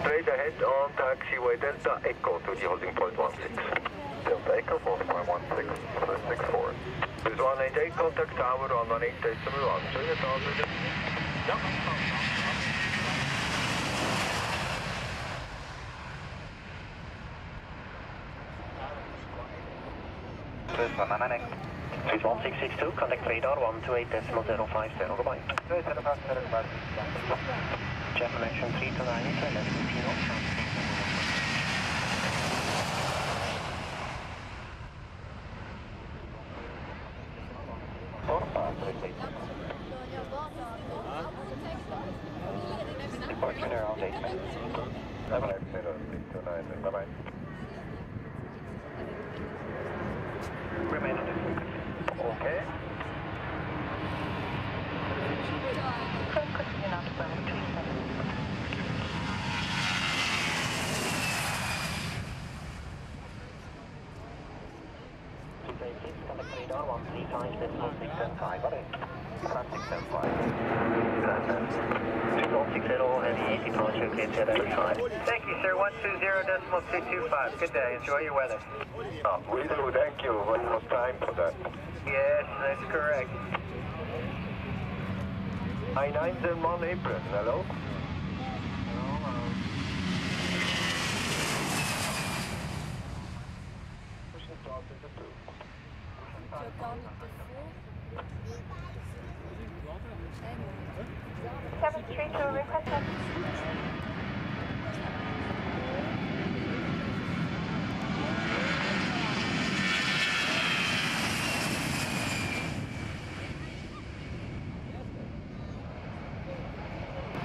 Straight ahead on taxiway Delta Echo to the holding point 16. Delta Echo, holding point 16, There's 188 contact tower on 188 decimal 1. Schöne Tag wieder. cruise 199. Swiss 1662, contact radar 128.050, goodbye. 050, goodbye. Jet connection 329, left 15 Departure around 8 minutes. 7 exit, 629, bye-bye. Remain on. Okay. five. Thank you, sir. One two zero decimal two two five. Good day. Enjoy your weather. Oh, we do. Thank you. One more time for that. Yes, that's correct. I nine one apron. Hello.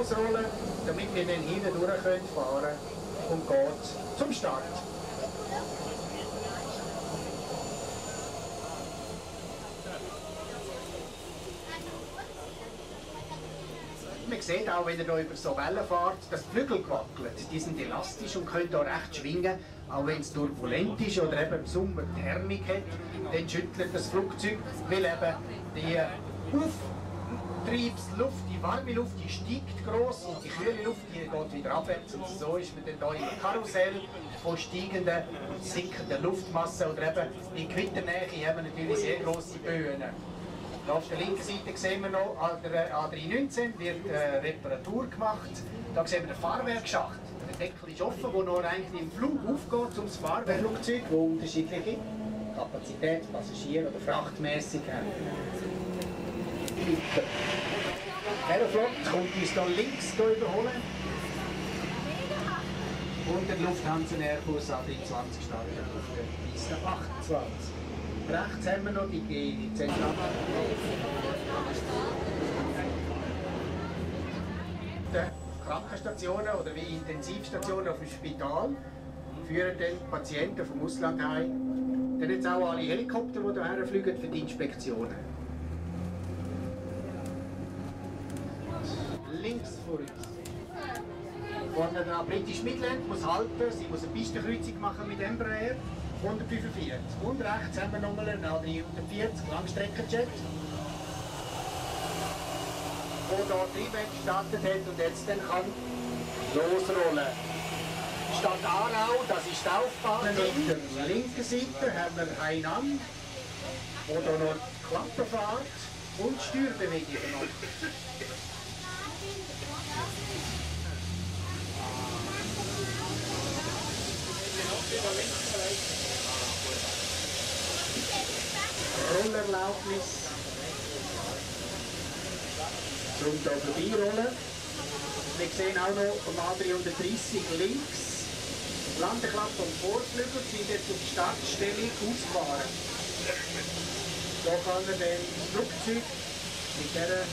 losrollen, damit wir dann hinten durch können fahren und geht zum Start. Man sieht auch, wenn ihr hier über so Wellen fahrt, dass die Flügel wackelt. Die sind elastisch und können hier recht schwingen. Auch wenn es turbulent ist oder eben im Sommer Thermik hat, dann schüttelt das Flugzeug, weil eben die Auftriebsluft, die warme Luft, die steigt groß und die kühle Luft, die geht wieder abwärts. Und so ist man dann hier im Karussell von steigenden und sinkenden Luftmassen oder eben in Quitternähe haben wir natürlich sehr grosse Böen. Auf der linken Seite sehen wir noch, an der A319 wird äh, Reparatur gemacht. Da sehen wir den Fahrwerkschacht. Der Deckel ist offen, der noch eigentlich im Flug aufgeht, um das Fahrwerkflugzeug, das unterschiedliche Kapazität, Passagier- oder Frachtmäßig haben. Weiter. Aeroflot kommt uns hier links hier überholen. Und der Lufthansa Airbus A320 startet auf der Piste 28. Rechts haben wir noch die, die Zentral. Die Krankenstationen oder wie Intensivstationen auf dem Spital führen dann Patienten vom Ausland heim. Dann jetzt auch alle Helikopter, die hierher fliegen für die Inspektionen. Links vor uns. Vorne der British Midland muss halten, sie muss eine Pistenkreuzung machen mit Embraer. 145. Und rechts haben wir nochmal einen A340 Langstreckenjet. Der hier Triebwerk gestartet hat und jetzt dann kann losrollen. Stadt Aarau, das ist die Aufbahn. Auf der linken Seite haben wir Hainan, wo da noch die Klappe fährt und Steuerbewegungen noch. Rollerlaubnis zum hier vorbeirollen. Wir sehen auch noch vom A330 links Landeklappe und Vorflügel sind jetzt auf die Startstelle ausgefahren. Da kann er das Flugzeug mit dieser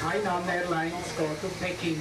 Hainan Airlines go to Peking.